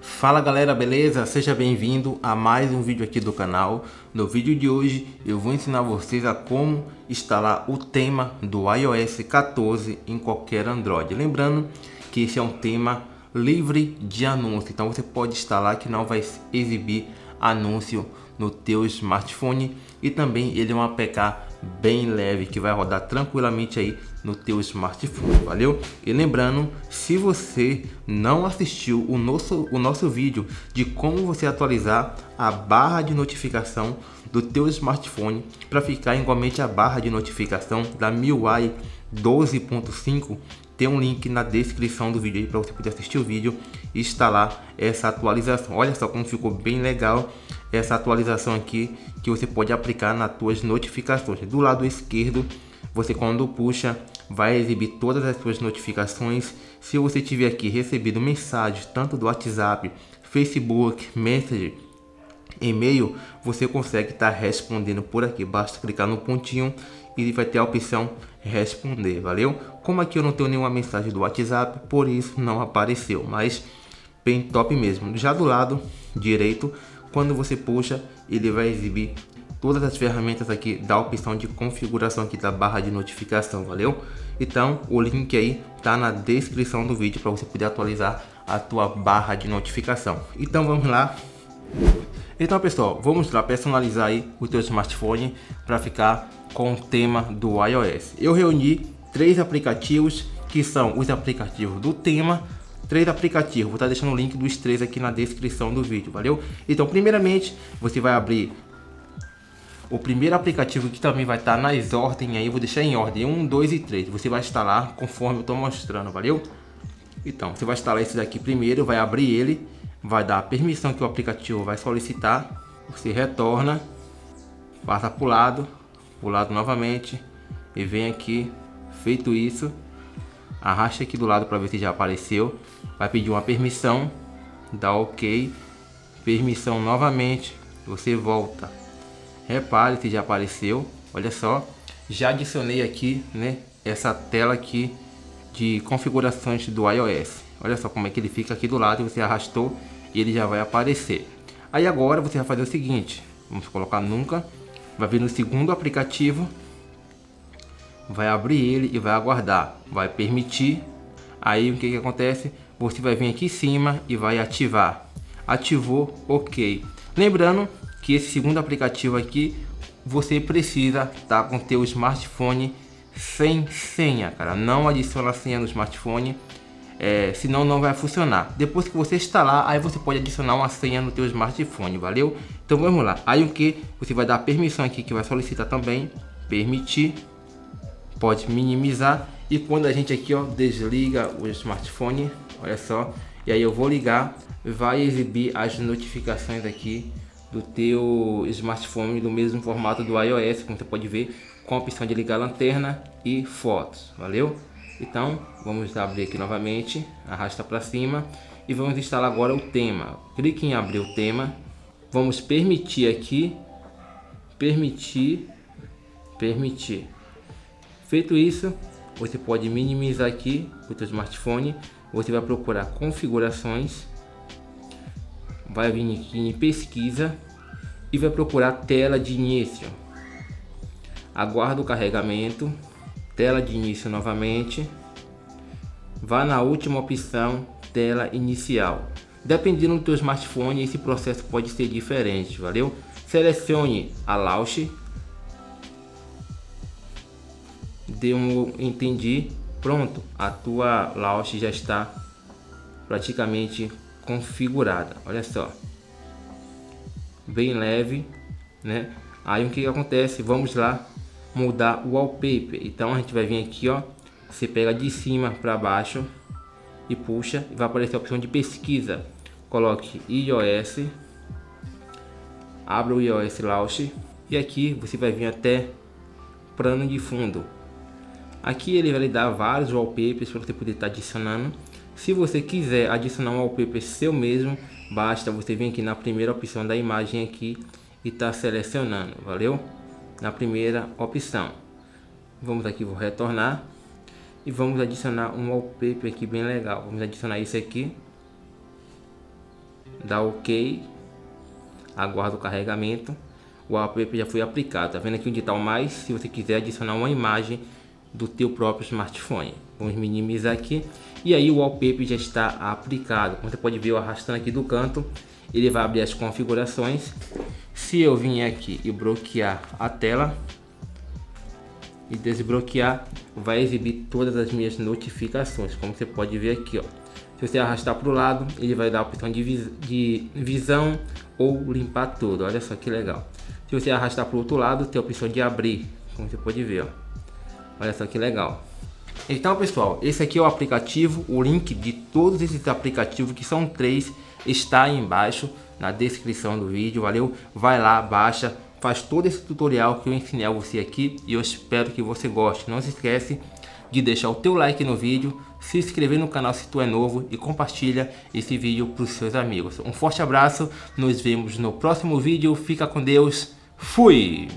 Fala galera, beleza? Seja bem-vindo a mais um vídeo aqui do canal. No vídeo de hoje eu vou ensinar vocês a como instalar o tema do iOS 14 em qualquer Android. Lembrando que esse é um tema livre de anúncio, então você pode instalar que não vai exibir anúncio no teu smartphone e também ele é um APK bem leve que vai rodar tranquilamente aí no teu smartphone, valeu? E lembrando, se você não assistiu o nosso, o nosso vídeo de como você atualizar a barra de notificação do teu smartphone para ficar igualmente a barra de notificação da MIUI 12.5 tem um link na descrição do vídeo para você poder assistir o vídeo e instalar essa atualização. Olha só como ficou bem legal essa atualização aqui que você pode aplicar nas suas notificações. Do lado esquerdo, você quando puxa vai exibir todas as suas notificações. Se você tiver aqui recebido mensagens tanto do WhatsApp, Facebook, Messenger, e-mail, você consegue estar tá respondendo por aqui. Basta clicar no pontinho e vai ter a opção responder, valeu? Como aqui eu não tenho nenhuma mensagem do WhatsApp, por isso não apareceu, mas bem top mesmo. Já do lado direito, quando você puxa, ele vai exibir todas as ferramentas aqui da opção de configuração aqui da barra de notificação, valeu? Então, o link aí tá na descrição do vídeo para você poder atualizar a tua barra de notificação. Então, vamos lá. Então, pessoal, vamos lá personalizar aí o teu smartphone para ficar com o tema do iOS. Eu reuni três aplicativos que são os aplicativos do tema três aplicativos. Vou estar deixando o link dos três aqui na descrição do vídeo, valeu? Então, primeiramente, você vai abrir o primeiro aplicativo que também vai estar nas ordens aí, vou deixar em ordem 1, 2 e 3. Você vai instalar conforme eu estou mostrando, valeu? Então, você vai instalar esse daqui primeiro, vai abrir ele, vai dar a permissão que o aplicativo vai solicitar. Você retorna, passa para o lado, para o lado novamente e vem aqui. Feito isso, arrasta aqui do lado para ver se já apareceu. Vai pedir uma permissão, dá OK, permissão novamente, você volta. Repare se já apareceu, olha só, já adicionei aqui, né, essa tela aqui de configurações do iOS. Olha só como é que ele fica aqui do lado, você arrastou e ele já vai aparecer. Aí agora você vai fazer o seguinte, vamos colocar nunca, vai vir no segundo aplicativo vai abrir ele e vai aguardar, vai permitir. Aí o que, que acontece? Você vai vir aqui em cima e vai ativar. Ativou, ok. Lembrando que esse segundo aplicativo aqui você precisa estar tá com teu smartphone sem senha, cara. Não adiciona senha no smartphone, é, senão não vai funcionar. Depois que você instalar, aí você pode adicionar uma senha no teu smartphone, valeu? Então vamos lá. Aí o que? Você vai dar permissão aqui que vai solicitar também, permitir pode minimizar e quando a gente aqui ó desliga o smartphone olha só e aí eu vou ligar vai exibir as notificações aqui do teu smartphone do mesmo formato do iOS como você pode ver com a opção de ligar lanterna e fotos valeu então vamos abrir aqui novamente arrasta para cima e vamos instalar agora o tema clique em abrir o tema vamos permitir aqui permitir permitir Feito isso, você pode minimizar aqui o seu smartphone. Você vai procurar configurações, vai vir aqui em pesquisa e vai procurar tela de início. Aguarda o carregamento, tela de início novamente. Vá na última opção, tela inicial. Dependendo do teu smartphone, esse processo pode ser diferente, valeu? Selecione a launch deu um entendi, pronto, a tua launch já está praticamente configurada. Olha só, bem leve, né? Aí o que acontece? Vamos lá mudar o wallpaper. Então a gente vai vir aqui, ó, você pega de cima para baixo e puxa e vai aparecer a opção de pesquisa. Coloque iOS, abra o iOS Launch e aqui você vai vir até plano de fundo. Aqui ele vai lhe dar vários wallpapers para você poder estar tá adicionando. Se você quiser adicionar um wallpaper seu mesmo, basta você vir aqui na primeira opção da imagem aqui e tá selecionando, valeu? Na primeira opção. Vamos aqui, vou retornar e vamos adicionar um wallpaper aqui bem legal. Vamos adicionar isso aqui. dá OK, aguarda o carregamento, o wallpaper já foi aplicado. Tá vendo aqui onde está o mais? Se você quiser adicionar uma imagem do teu próprio smartphone. Vamos minimizar aqui. E aí o wallpaper já está aplicado. Como você pode ver, eu arrastando aqui do canto, ele vai abrir as configurações. Se eu vim aqui e bloquear a tela e desbloquear, vai exibir todas as minhas notificações, como você pode ver aqui, ó. Se você arrastar para o lado, ele vai dar a opção de, vis de visão ou limpar tudo. Olha só que legal. Se você arrastar para o outro lado, tem a opção de abrir, como você pode ver, ó. Olha só que legal. Então pessoal, esse aqui é o aplicativo, o link de todos esses aplicativos que são três está aí embaixo na descrição do vídeo, valeu? Vai lá, baixa, faz todo esse tutorial que eu ensinei a você aqui e eu espero que você goste. Não se esquece de deixar o teu like no vídeo, se inscrever no canal se tu é novo e compartilha esse vídeo para os seus amigos. Um forte abraço, nos vemos no próximo vídeo, fica com Deus, fui!